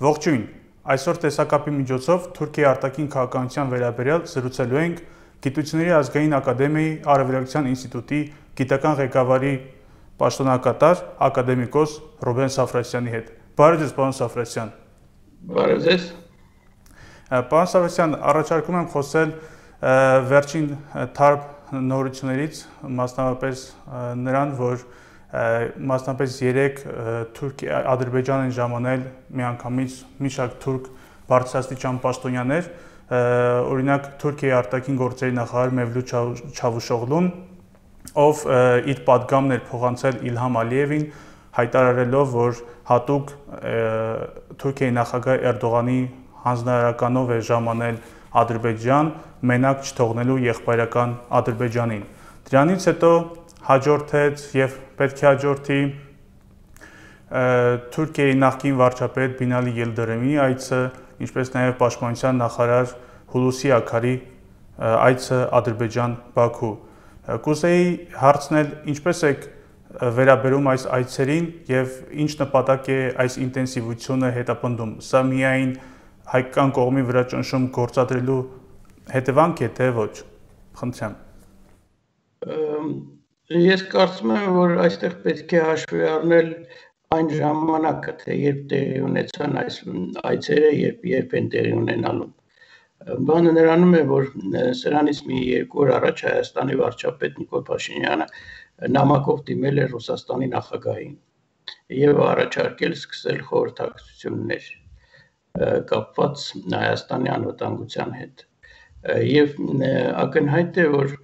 Ողջույն։ Այսօր տեսակապի միջոցով Թուրքիայի արտաքին քաղաքականության վերաբերյալ զրուցելու ենք Գիտությունների ազգային ակադեմիայի Արևելացիան ինստիտուտի գիտական ղեկավարի պաշտոնակատար ակադեմիկոս Ռոբեն Սաֆրասյանի հետ։ Բարև ձեզ, պարոն Սաֆրասյան։ Բարև ձեզ։ Պարոն Սաֆրասյան, առաջարկում եմ խոսել վերջին թարմ նորություններից, մասնավորապես նրան, որ մասնապես 3 թուրք Ադրբեջան են ժամանել միանգամից մի շարք թուրք բարձրաստիճան պաշտոնյաներ, օրինակ Թուրքիայի արտաքին գործերի նախարար Մևլութ Չավուշօղլուն, ով իր падգամն էր փոխանցել Իլհամ Ալիևին, հայտարարելով, որ հատուկ Թուրքիայի նախագահ Էրդողանի հանձնարարականով է ժամանել Ադրբեջան, մենակ չթողնելու եղբայրական Ադրբեջանին։ Դրանից հետո հաջորդեց եւ պետք է հաջորդի Թուրքիայի նախկին վարչապետ Բինալի Ելդերեմի այցը, ինչպես նաև պաշտպանության նախարար Հուլուսի Աքարի այցը Ադրբեջան Բաքու։ Կուզեի հարցնել, ինչպես եք վերաբերում այս այցերին եւ ինչ նպատակ է այս ինտենսիվությունը հետապնդում։ Սա միայն հայկական կողմի վրա ճնշում գործադրելու հետևանք է, թե ոչ։ Խնդրեմ։ Ես կարծում եմ, որ այստեղ պետք է հաշվի առնել այն ժամանակը, թե երբ տեղի ունեցան այս այցերը, երբ երբ են տեղի ունենալու։ Բանը նրանում է, որ սրանից մի երկու օր առաջ Հայաստանի վարչապետ Նիկոլ Փաշինյանը նամակով դիմել է Ռուսաստանի նախագահին եւ առաջարկել սկսել խորհրդակցություններ կապված Հայաստանի անվտանգության հետ։ Եվ ակնհայտ է, որ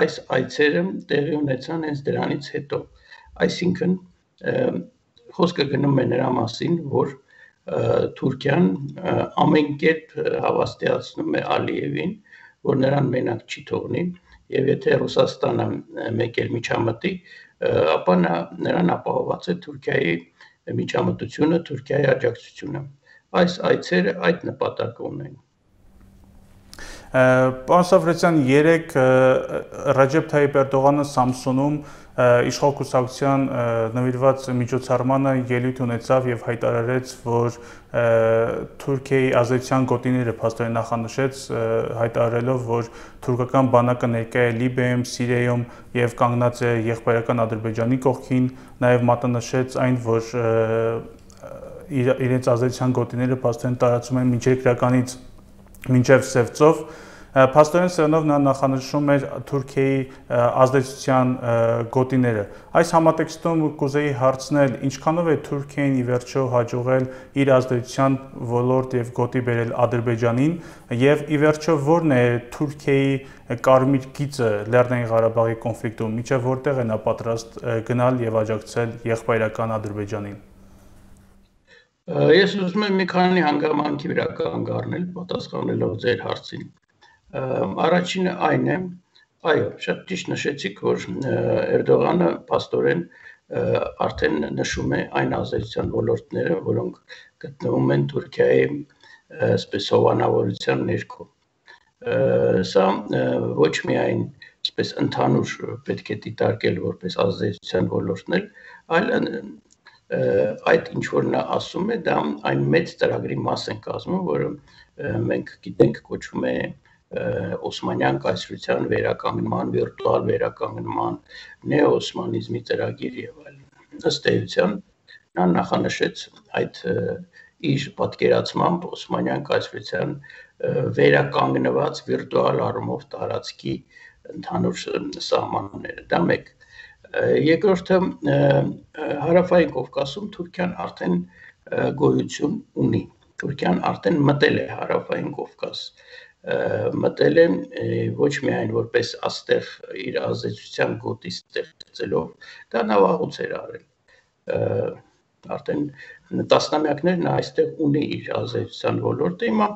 այս այցերը տեղի ունեցան հենց դրանից հետո։ Այսինքն խոսքը գնում է նրա մասին, որ Թուրքիան ամեն կերպ հավաստիացնում է Ալիևին, որ նրան մենակ չի թողնի, եւ եթե Ռուսաստանը մեկ էլ միջամտի, ապա նա, նրան ապահոված է Թուրքիայի միջամտությունը, Թուրքիայի աջակցությունը։ Այս այցերը այդ նպատակը ունեն։ Պարոն Սավրեցյան 3 Ռաջեփ Թայիպ Էրդողանը Սամսոնում իշխող կուսակցության նվիրված միջոցառմանը ելույթ ունեցավ եւ հայտարարեց, որ Թուրքիայի ազդեցության գոտիները փաստորեն նախանշեց, հայտարարելով, որ թուրքական բանակը ներկայ է Լիբիայում, Սիրիայում եւ կանգնած է եղբայրական Ադրբեջանի կողքին, նաեւ մատնշեց այն, որ իրենց ազդեցության գոտիները փաստորեն տարածում են միջերկրականից մինչև Սևծով Փաստորեն սրանով նա նախանշում էր Թուրքիայի ազդեցության գոտիները։ Այս համատեքստում կուզեի հարցնել, ինչքանով է Թուրքիային ի վերջո հաջողել իր ազդեցության ոլորտ եւ գոտի բերել Ադրբեջանին եւ ի վերջո ո՞րն է Թուրքիայի կարմիր գիծը Լեռնային Ղարաբաղի կոնֆլիկտում, միջև որտեղ է նա պատրաստ գնալ եւ աջակցել եղբայրական Ադրբեջանին։ Ես ուզում եմ մի քանի հանգամանքի վրա կանգ առնել, պատասխանելով ձեր հարցին։ Առաջինը այն է, այո, շատ ճիշտ նշեցիք, որ Էրդողանը աստորեն արդեն նշում է այն ազդեցության ոլորտները, որոնք գտնվում են Թուրքիայի այսպես հովանավորության ներքո։ Սա ոչ միայն այսպես ընդհանուր պետք է դիտարկել որպես ազդեցության ոլորտներ, այլ այդ ինչ որ նա ասում է, դա այն մեծ ծրագրի մաս են կազմում, որը մենք գիտենք կոչվում է Օսմանյան կայսրության վերականգնման, վիրտուալ վերականգնման, նեոօսմանիզմի ծրագիր եւ այլն։ Ըստ էության նա նախանշեց այդ իր պատկերացմամբ Օսմանյան կայսրության վերականգնված վիրտուալ առումով տարածքի ընդհանուր սահմանները։ Դա մեկ։ Երկրորդը հարավային Կովկասում Թուրքիան արդեն գոյություն ունի։ Թուրքիան արդեն մտել է հարավային Կովկաս մտել է ոչ միայն որպես աստեղ իր ազդեցության գոտի ստեղծելով, դա նավաղուց էր արել արդեն տասնամյակներ նա այստեղ ունի իր ազդեցության ոլորտը, հիմա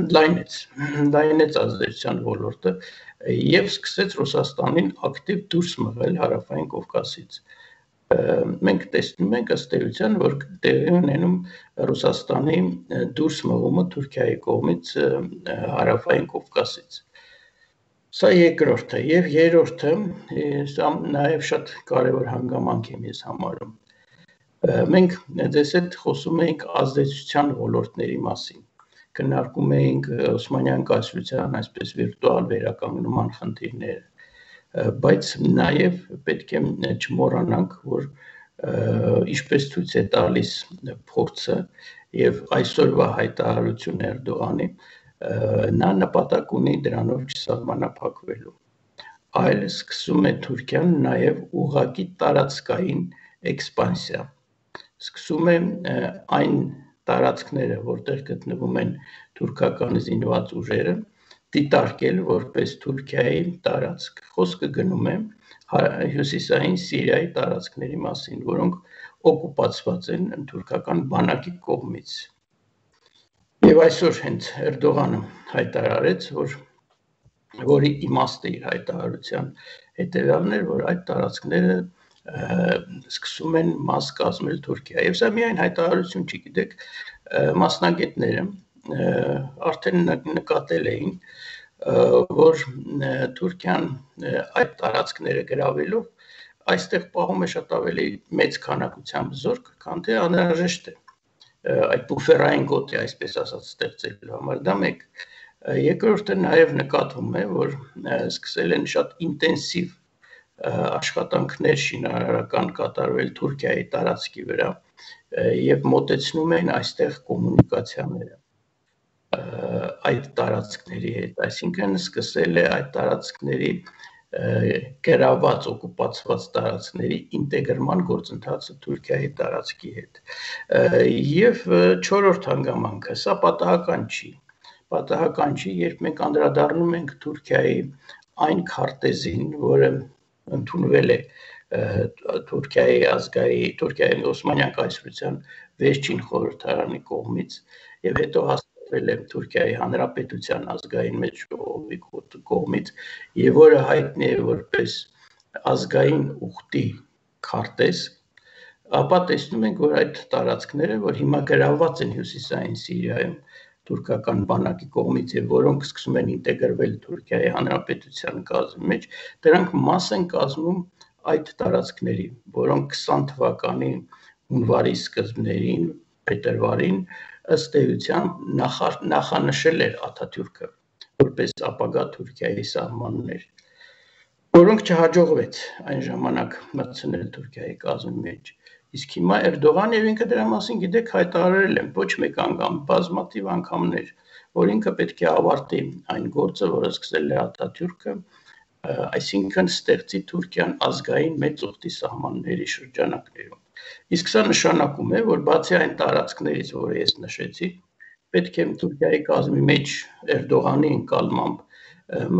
ընդլայնեց, ընդլայնեց ազդեցության ոլորտը եւ սկսեց Ռուսաստանին ակտիվ դուրս մղել հարավային Կովկասից մենք տեսնում ենք ըստ էության, որ տեղի ունենում Ռուսաստանի դուրս մղումը Թուրքիայի կողմից հարավային Կովկասից։ Սա երկրորդը եւ երրորդը, սա նաեւ շատ կարեւոր հանգամանք եմ ես համարում։ Մենք դες հետ խոսում էինք ազդեցության ոլորտների մասին քննարկում էինք Օսմանյան կայսրության այսպես վիրտուալ վերականգնման խնդիրները բայց նաև պետք է չմոռանանք որ ինչպես ցույց է տալիս փորձը եւ այսօրվա հայտարարություն Էրդողանի նա նպատակ ունի դրանով չսահմանափակվելու այլ սկսում է Թուրքիան նաև ուղակի տարածքային էքսպանսիա սկսում է այն տարածքները, որտեղ գտնվում են թուրքական զինված ուժերը, դիտարկել որպես Թուրքիայի տարածք։ Խոսքը գնում է հյուսիսային Սիրիայի տարածքների մասին, որոնք օկուպացված են թուրքական բանակի կողմից։ Եվ այսօր հենց Էրդողանը հայտարարեց, որ որի իմաստը իր հայտարարության հետևյալն էր, որ այդ տարածքները սկսում են մաս կազմել Թուրքիա։ Եվ սա միայն հայտարարություն չի, գիտեք, մասնագետները արդեն նկատել էին, որ Թուրքիան այդ տարածքները գրավելով այստեղ պահում է շատ ավելի մեծ քանակությամբ զորք, քան թե անհրաժեշտ է այդ բուֆերային գոտի, այսպես ասած, ստեղծելու համար։ Դա մեկ։ Երկրորդը նաև նկատվում է, որ սկսել են շատ ինտենսիվ աշխատանքներ շինարարական կատարվել Թուրքիայի տարածքի վրա եւ մոտեցնում են այստեղ կոմունիկացիաները այդ տարածքների հետ, այսինքն սկսել է այդ տարածքների գրաված օկուպացված տարածքների ինտեգրման գործընթացը Թուրքիայի տարածքի հետ։ Եվ չորրորդ հանգամանքը, սա պատահական չի։ Պատահական չի, երբ մենք անդրադառնում ենք Թուրքիայի այն քարտեզին, որը ընդունվել է Թուրքիայի ազգայի Թուրքիայի Օսմանյան կայսրության վերջին խորհրդարանի կողմից եւ հետո հաստատվել է Թուրքիայի Հանրապետության ազգային մեծ ժողովի կողմից եւ որը հայտնի է որպես ազգային ուխտի քարտեզ ապա տեսնում ենք որ այդ տարածքները որ հիմա գրաված են հյուսիսային Սիրիայում թուրքական բանակի կողմից եւ որոնք սկսում են ինտեգրվել Թուրքիայի հանրապետության կազմի մեջ, դրանք մաս են կազմում այդ տարածքների, որոնք 20 թվականի հունվարի սկզբներին, փետրվարին ըստ էության նախանշել էր Աթաթյուրքը որպես ապագա Թուրքիայի սահմաններ, որոնք չհաջողվեց այն ժամանակ մտցնել Թուրքիայի կազմի մեջ։ Իսկ հիմա Էրդողանը եւ ինքը դրա մասին գիտեք հայտարարել են ոչ մեկ անգամ, բազմաթիվ անգամներ, որ ինքը պետք է ավարտի այն գործը, որը սկսել է Աթաթյուրքը, այսինքն ստեղծի Թուրքիան ազգային մեծ ուխտի սահմանների շրջանակներում։ Իսկ սա նշանակում է, որ բացի այն տարածքներից, որը ես նշեցի, պետք է Թուրքիայի կազմի մեջ Էրդողանի ընկալմամբ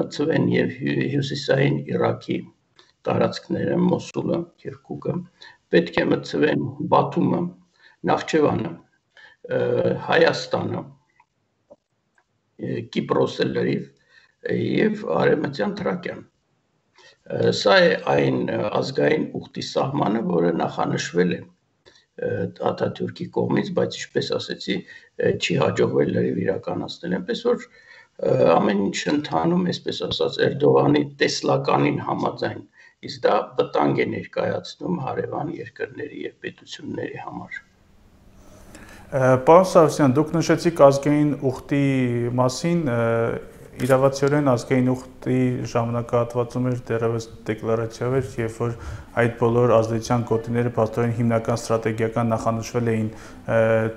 մտցվեն եւ հյուսիսային Իրաքի տարածքները, Մոսուլը, Քիրկուկը, պետք է մտցվեն Բաթումը, Նախճեվանը, Հայաստանը, Կիպրոսը լրիվ եւ Արեմտյան Թրակյան։ Սա է այն ազգային ուխտի սահմանը, որը նախանշվել է Աթաթյուրքի կողմից, բայց ինչպես ասեցի, չի հաջողվել լրիվ իրականացնել։ Այնպես որ ամեն ինչ ընթանում, այսպես ասած, Էրդողանի տեսլականին համաձայն իսկ դա վտանգ է ներկայացնում հարևան երկրների եւ պետությունների համար։ Պարոն Սարգսյան, դուք նշեցիք ազգային ուխտի մասին, իրավացիորեն ազգային ուխտի ժամանակահատվածում էր դերևս դեկլարացիա էր, երբ որ այդ բոլոր ազդեցության գոտիները փաստորեն հիմնական ստրատեգիական նախանշվել էին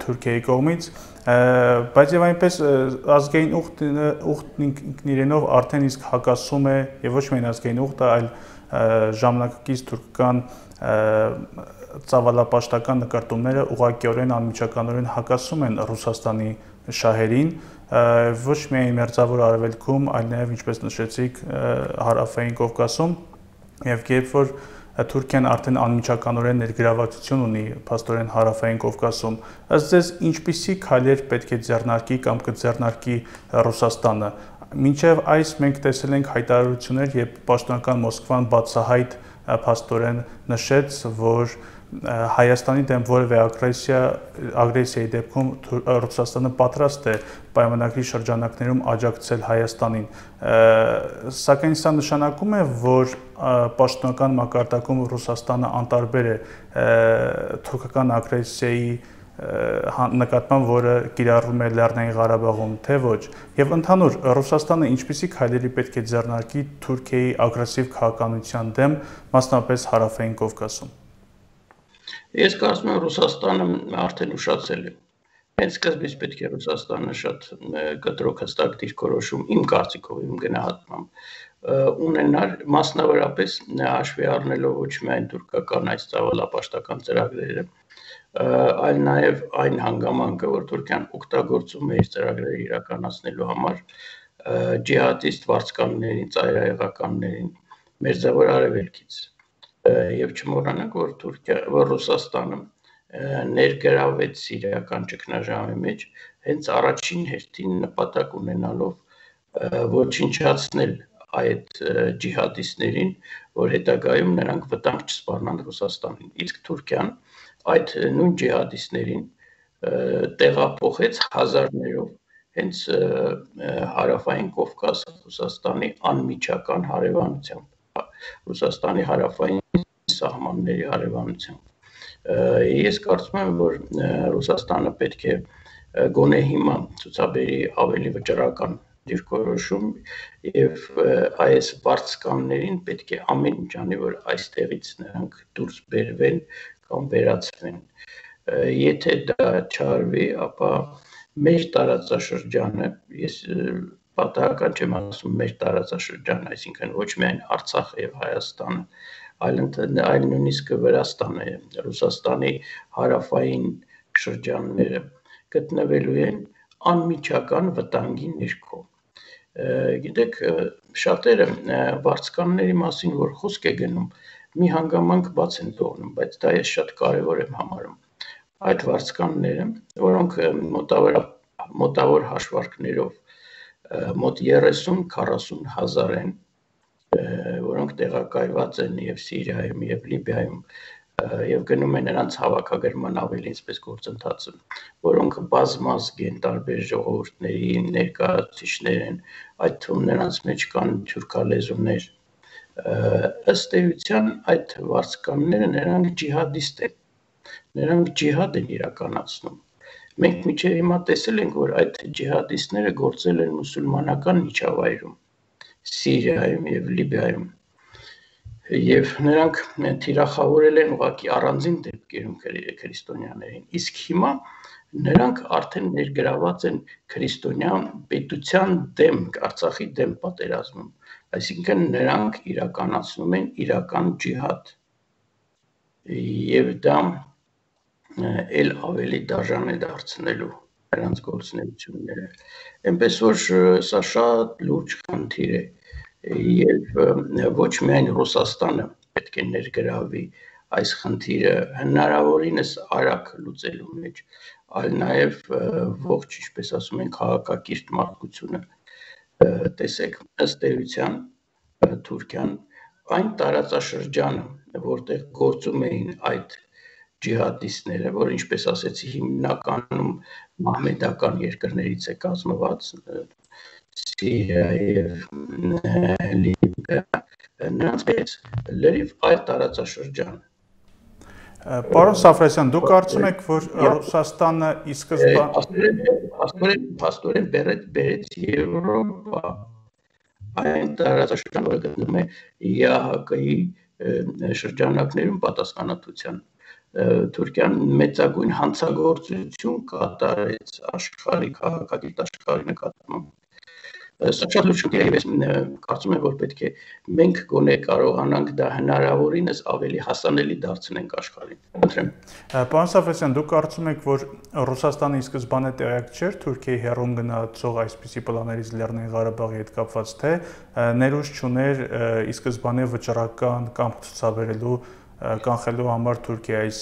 Թուրքիայի կողմից, բայց եւ այնպես ազգային ուխտն ուխտն ինքն իրենով արդեն իսկ հակասում է եւ ոչ միայն ազգային ուխտը, այլ ժամանակակից թուրքական ցավալապաշտական նկարտումները ուղղակիորեն անմիջականորեն հակասում են Ռուսաստանի շահերին ոչ միայն մերձավոր արևելքում, այլ նաև ինչպես նշեցիք հարավային Կովկասում եւ երբ որ Թուրքիան արդեն անմիջականորեն ներգրավվածություն ունի փաստորեն հարավային Կովկասում, ըստ ձեզ ինչպիսի քայլեր պետք է ձեռնարկի կամ կձեռնարկի Ռուսաստանը Մինչև այս մենք տեսել ենք հայտարարություններ, երբ պաշտոնական Մոսկվան բացահայտ փաստորեն նշեց, որ Հայաստանի դեմ որևէ ագրեսիա ագրեսիայի դեպքում Ռուսաստանը պատրաստ է պայմանագրի շրջանակներում աջակցել Հայաստանին։ Սակայն սա նշանակում է, որ պաշտոնական մակարդակում Ռուսաստանը անտարբեր է թուրքական ագրեսիայի նկատմամբ, որը կիրառվում է Լեռնային Ղարաբաղում, թե ոչ։ Եվ ընդհանուր Ռուսաստանը ինչպիսի քայլերի պետք է ձեռնարկի Թուրքիայի ագրեսիվ քաղաքականության դեմ, մասնապես հարավային Կովկասում։ Ես կարծում եմ Ռուսաստանը արդեն ուշացել է։ Հենց սկզբից պետք է Ռուսաստանը շատ կտրոք հստակ դիրքորոշում իմ կարծիքով, իմ գնահատմամբ ունենար մասնավորապես հաշվի առնելով ոչ միայն թուրքական այս ցավալապաշտական ծրագրերը, այլ նաև այն հանգամանքը, որ Թուրքիան օգտագործում է իր ծրագրերը իրականացնելու համար ջիհադիստ վարձկաններին, ծայրահեղականներին Մերձավոր Արևելքից։ Եվ չմոռանանք, որ Թուրքիա, որ Ռուսաստանը ներգրավեց սիրիական ճգնաժամի մեջ հենց առաջին հերթին նպատակ ունենալով ոչնչացնել այդ ջիհադիստներին, որ հետագայում նրանք վտանգ չսպառնան Ռուսաստանին։ Իսկ Թուրքիան այդ նույն ջիհադիստներին տեղափոխեց հազարներով հենց հարավային Կովկաս Ռուսաստանի անմիջական հարևանությամբ Ռուսաստանի հարավային սահմանների հարևանությամբ ես կարծում եմ որ Ռուսաստանը պետք է գոնե հիմա ցուցաբերի ավելի վճռական դիրքորոշում եւ այս վարձկաններին պետք է ամեն ինչ անի որ այստեղից նրանք դուրս բերվեն կամ վերացվեն։ Եթե դա չարվի, ապա մեր տարածաշրջանը, ես պատահական չեմ ասում մեր տարածաշրջան, այսինքն ոչ միայն Արցախը եւ Հայաստանը, այլ այլ նույնիսկ Վրաստանը, Ռուսաստանի հարավային շրջանները գտնվելու են անմիջական վտանգի ներքո։ Գիտեք, շատերը վարձկանների մասին որ խոսք է գնում, մի հանգամանք բաց են թողնում, բայց դա ես շատ կարևոր եմ համարում։ Այդ վարձկանները, որոնք մոտավոր մոտավոր հաշվարկներով մոտ 30-40 հազար են, որոնք տեղակայված են եւ Սիրիայում եւ Լիբիայում եւ գնում են նրանց հավաքագրման ավելի ինչպես գործընթացը, որոնք բազմազգ են տարբեր ժողովուրդների ներկայացուցիչներ են, այդ թվում նրանց մեջ կան թուրքալեզուներ, ըստ էության այդ վարձկանները նրանք ջիհադիստ են նրանք ջիհադ են իրականացնում մենք միջև հիմա տեսել ենք որ այդ ջիհադիստները գործել են մուսուլմանական միջավայրում Սիրիայում եւ Լիբիայում եւ նրանք թիրախավորել են ուղակի առանձին դեպքերում քրիստոնյաներին իսկ հիմա նրանք արդեն ներգրաված են քրիստոնյան պետության դեմ Արցախի դեմ պատերազմում Այսինքն նրանք իրականացնում են իրական ջիհադ։ Եվ դա ել ավելի դաժան է դարձնելու նրանց գործունեությունները։ Էնպես որ սա շատ լուրջ խնդիր է եւ ոչ միայն Ռուսաստանը պետք է ներգրավի այս խնդիրը հնարավորինս արագ լուծելու մեջ, այլ նաեւ ողջ, ինչպես ասում են, քաղաքակիրթ մարդկությունը տեսեք ըստ էության Թուրքիան այն տարածաշրջանը, որտեղ գործում էին այդ ջիհադիստները, որ ինչպես ասեցի, հիմնականում մահմեդական երկրներից է կազմված Սիրիա եւ Լիբիա, նրանց պես լրիվ այլ տարածաշրջան Պարոն Սաֆրասյան, դուք կարծում եք, որ Ռուսաստանը ի սկզբան աստորեն աստորեն բերեց բերեց Եվրոպա այն տարածաշրջան, որը գտնվում է ԵԱՀԿ-ի շրջանակներում պատասխանատվության Թուրքիան մեծագույն հանցագործություն կատարեց աշխարհի քաղաքակիրթ աշխարհի նկատմամբ Սա շատ լուրջ շոկ է ես կարծում եմ որ պետք է մենք գոնե կարողանանք դա հնարավորինս ավելի հասանելի դարձնենք աշխարհին։ Խնդրեմ։ Պարոն Սաֆեսյան, դուք կարծում եք որ Ռուսաստանը ի սկզբանե տեղյակ չէր Թուրքիայի հերոն գնացող այսպիսի պլաներից Լեռնային Ղարաբաղի հետ կապված թե ներուժ չուներ ի սկզբանե վճռական կամ ցուցաբերելու կանխելու համար Թուրքիայի այս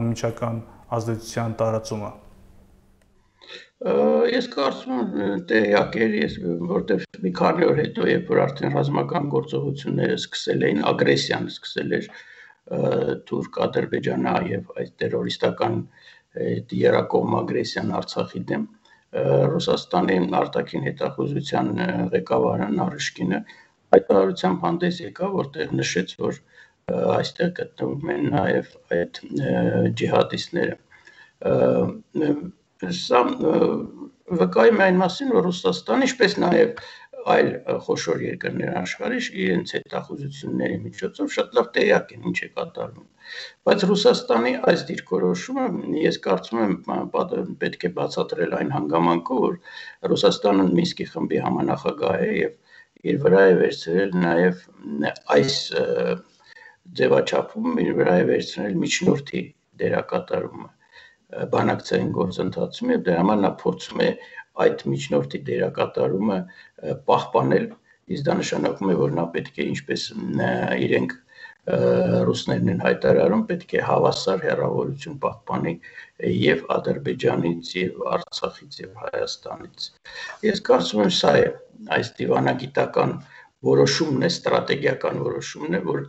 անմիջական ազդեցության տարածումը։ Ես կարծում եմ տեղյակ էր, ես որտեվ մի քանի օր հետո, երբ որ արդեն ռազմական գործողությունները սկսել էին, ագրեսիան սկսել էր, Թուրք-Ադրբեջանա եւ այդ terroristական երակողմ ագրեսիան Արցախի դեմ Ռուսաստանի արտաքին հետախուզության ղեկավարը Նարիշկինը հայտարարությամբ հանդես եկավ, որտեղ նշեց, որ այստեղ գտնվում են նաև այդ ջիհադիստները։ Սա վկայում է այն մասին, որ Ռուսաստանը, ինչպես նաև այլ խոշոր երկրներ աշխարհի իրենց հետախուզությունների միջոցով շատ լավ տեղյակ են ինչ է կատարվում։ Բայց Ռուսաստանի այս դիրքորոշումը ես կարծում եմ պետք է բացատրել այն հանգամանքով, որ Ռուսաստանը Մինսկի խմբի համանախագահ է եւ իր վրա է վերցրել նաև այս ձևաչափում իր վրա է վերցնել միջնորդի դերակատարումը բանակցային գործընթացում եւ դրա համար նա փորձում է այդ միջնորդի դերակատարումը պահպանել իսկ դա նշանակում է որ նա պետք է ինչպես իրենք ռուսներն են հայտարարում պետք է հավասար հերավորություն պահպանի եւ Ադրբեջանից եւ Արցախից եւ Հայաստանից ես կարծում եմ սա է այս դիվանագիտական որոշումն է ստրատեգիական որոշումն է որ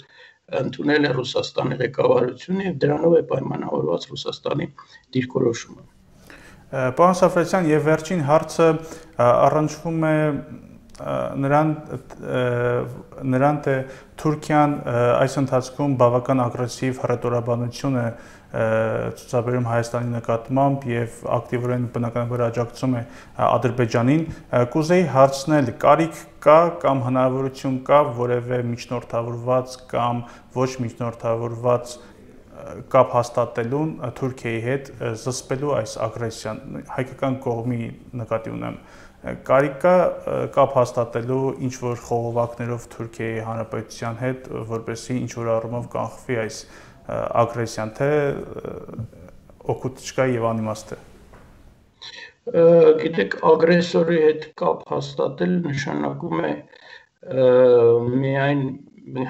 ընդունել է Ռուսաստանի ղեկավարությունը եւ դրանով է պայմանավորված Ռուսաստանի դիրքորոշումը։ Պարոն Սաֆրեցյան, եւ վերջին հարցը առնչվում է նրան նրան թե Թուրքիան այս ընթացքում բավական ագրեսիվ հռետորաբանություն է ցուցաբերում Հայաստանի նկատմամբ եւ ակտիվորեն բնականաբար աջակցում է Ադրբեջանին կուզեի հարցնել կարիք կա կամ հնարավորություն կա որևէ միջնորդավորված կամ ոչ միջնորդավորված կապ հաստատելուն Թուրքիայի հետ զսպելու այս ագրեսիան հայկական կողմի նկատի ունեմ կարիք կա կապ հաստատելու ինչ որ խողովակներով Թուրքիայի հանրապետության հետ որպեսզի ինչ որ առումով կանխվի այս ագրեսիան, թե օգուտ չկա եւ անիմաստ է։ Գիտեք, ագրեսորի հետ կապ հաստատել նշանակում է միայն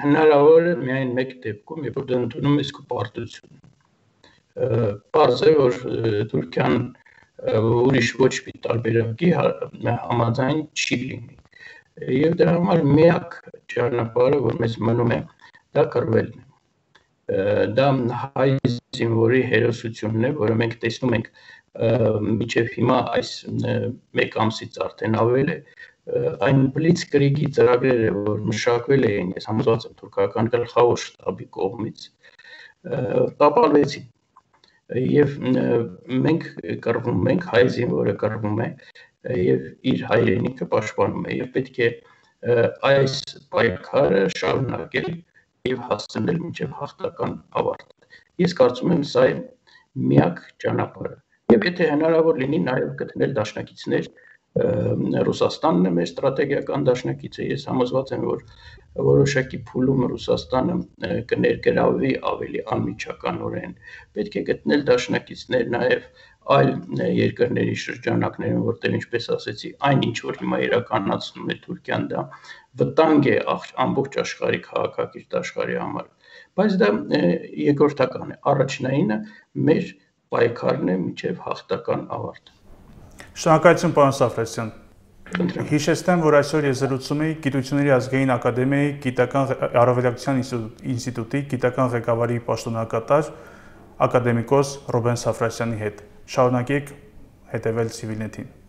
հնարավոր է միայն մեկ դեպքում, երբ որ ընդունում ես կպարտություն։ Պարզ է, որ Թուրքիան ուրիշ ոչ մի տարբերակի համաձայն չի լինի։ Եվ դրա համար միակ ճանապարհը, որ մեզ մնում է, դա կռվելն է դա հայ զինվորի հերոսությունն է, որը մենք տեսնում ենք միջև հիմա այս մեկ ամսից արդեն ավել է այն բլիցկրիգի ծրագրերը, որ մշակվել էին, ես համոզված եմ թուրքական գլխավոր շտաբի կողմից, տապալվեցին եւ մենք կռվում ենք հայ զինվորը կռվում է եւ իր հայրենիքը պաշտպանում է եւ պետք է այս պայքարը շարունակել եւ հասցնել մինչեւ հաղթական ավարտ։ Ես կարծում եմ սա է միակ ճանապարհը։ Եվ եթե հնարավոր լինի նաև գտնել դաշնակիցներ, Ռուսաստանն է մեր ստրատեգիական դաշնակիցը։ Ես համոզված եմ, որ որոշակի փուլում Ռուսաստանը կներգրավի ավելի անմիջականորեն։ Պետք է գտնել դաշնակիցներ նաև այլ երկրների շրջանակներում, որտեղ ինչպես ասեցի, այն ինչ որ հիմա իրականացնում է Թուրքիան, դա վտանգ է ամբողջ աշխարհի քաղաքակիրթ աշխարհի համար։ Բայց դա երկրորդական է։ Առաջնայինը մեր պայքարն է միջև հաղթական ավարտ։ Շնորհակալություն, պարոն Սաֆրեսյան։ Հիշեցնեմ, որ այսօր ես զրուցում եի Գիտությունների ազգային ակադեմիայի Գիտական առավելակցության ինստիտուտի գիտական ղեկավարի պաշտոնակատար ակադեմիկոս Ռոբեն Սաֆրասյանի հետ։ Շարունակեք հետևել Civilnet-ին։